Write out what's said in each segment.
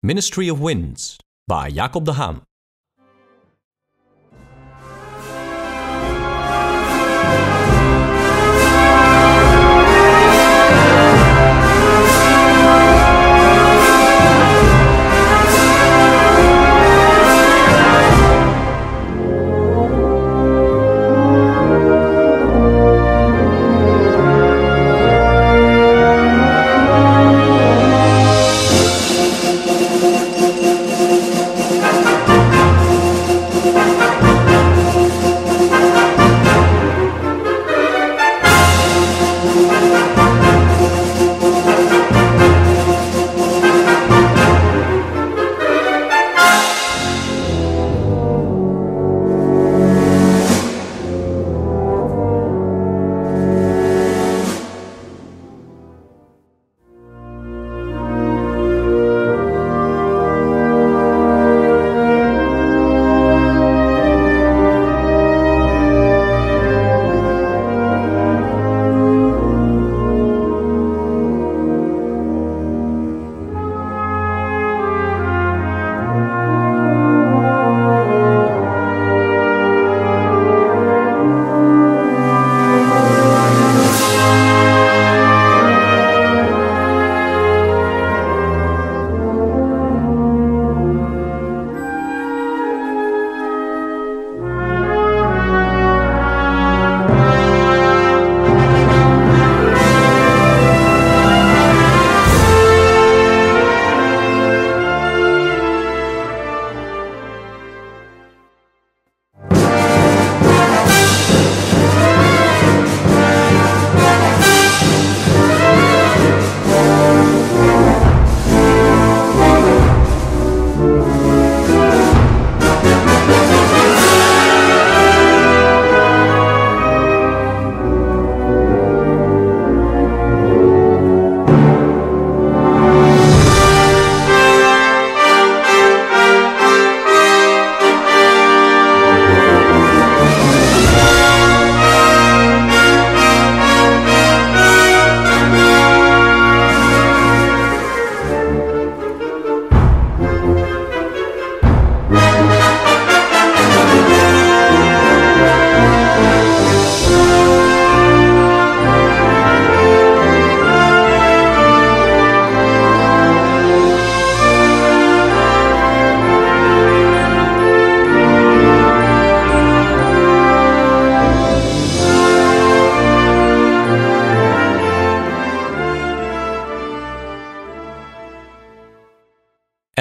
Ministry of Winds by Jacob de Haan.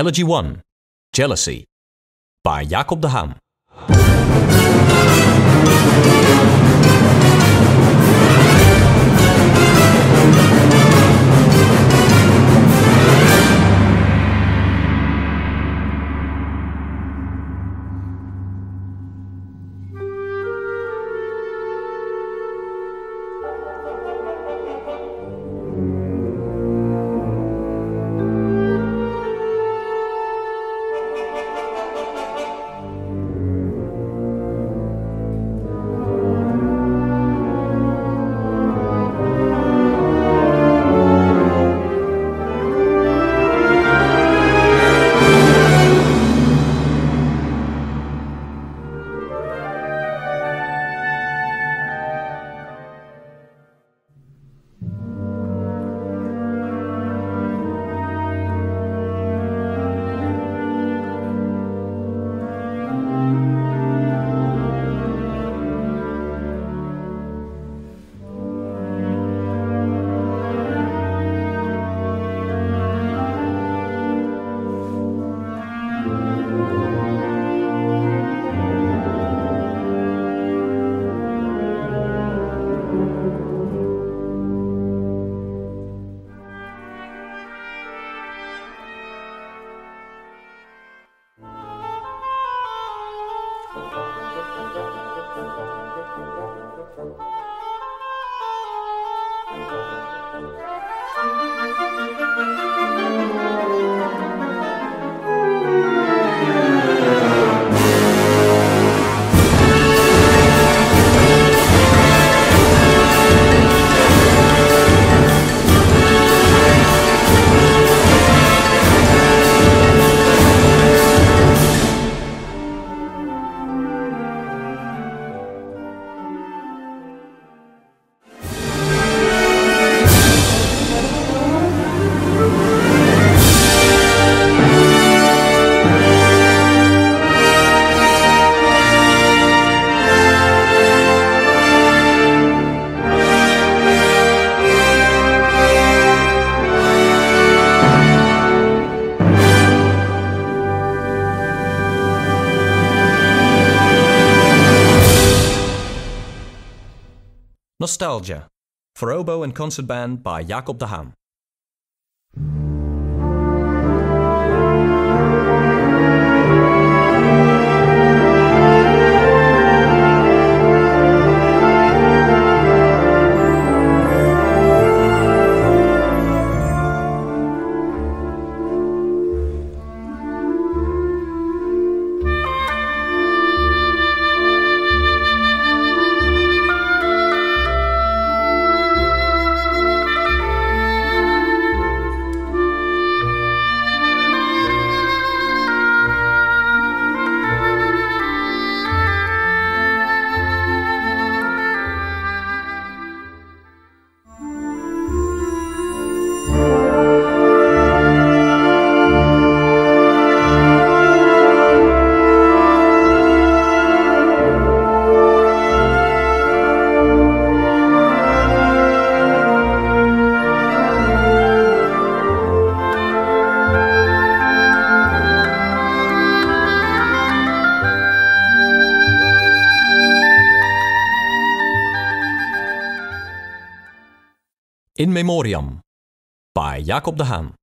Elegy 1 Jealousy by Jacob de Haan. Nostalgia for oboe and concert band by Jacob de Haan. In Memoriam by Jacob de Haan.